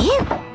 Ew.